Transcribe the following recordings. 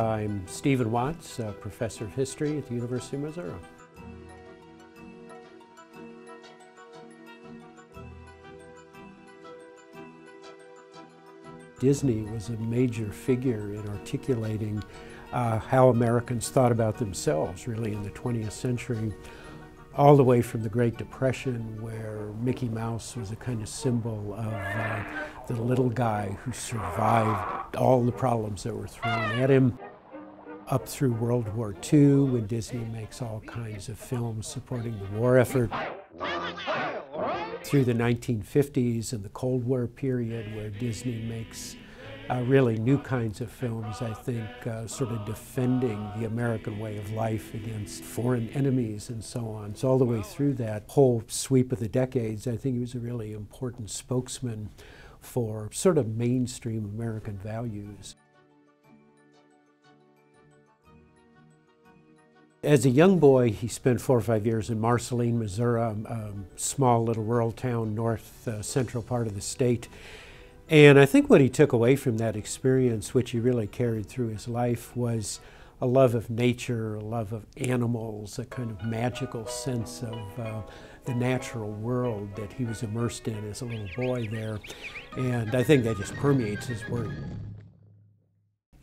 I'm Steven Watts, professor of history at the University of Missouri. Disney was a major figure in articulating uh, how Americans thought about themselves really in the 20th century, all the way from the Great Depression where Mickey Mouse was a kind of symbol of uh, the little guy who survived all the problems that were thrown at him, up through World War II when Disney makes all kinds of films supporting the war effort, through the 1950s and the Cold War period where Disney makes uh, really new kinds of films, I think, uh, sort of defending the American way of life against foreign enemies and so on. So, all the way through that whole sweep of the decades, I think he was a really important spokesman for sort of mainstream American values. As a young boy, he spent four or five years in Marceline, Missouri, a um, small little rural town, north uh, central part of the state. And I think what he took away from that experience, which he really carried through his life, was a love of nature, a love of animals, a kind of magical sense of uh, the natural world that he was immersed in as a little boy there. And I think that just permeates his work.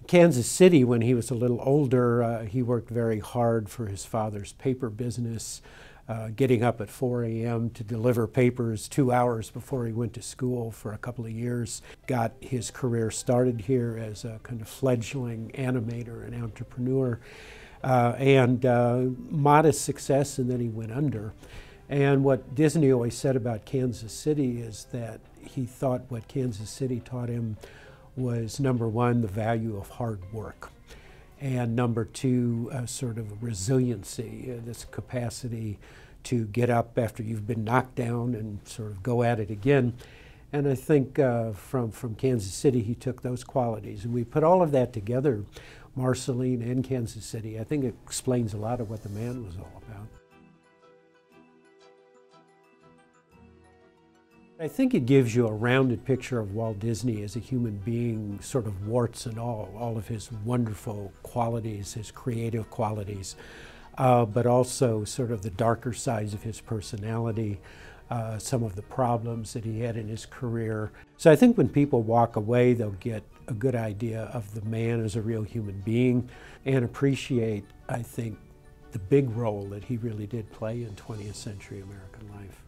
Kansas City, when he was a little older, uh, he worked very hard for his father's paper business, uh, getting up at 4 a.m. to deliver papers two hours before he went to school for a couple of years. Got his career started here as a kind of fledgling animator and entrepreneur, uh, and uh, modest success, and then he went under. And what Disney always said about Kansas City is that he thought what Kansas City taught him was number one, the value of hard work. And number two, uh, sort of resiliency, uh, this capacity to get up after you've been knocked down and sort of go at it again. And I think uh, from, from Kansas City, he took those qualities. And we put all of that together, Marceline and Kansas City. I think it explains a lot of what the man was all about. I think it gives you a rounded picture of Walt Disney as a human being, sort of warts and all, all of his wonderful qualities, his creative qualities, uh, but also sort of the darker sides of his personality, uh, some of the problems that he had in his career. So I think when people walk away, they'll get a good idea of the man as a real human being and appreciate, I think, the big role that he really did play in 20th century American life.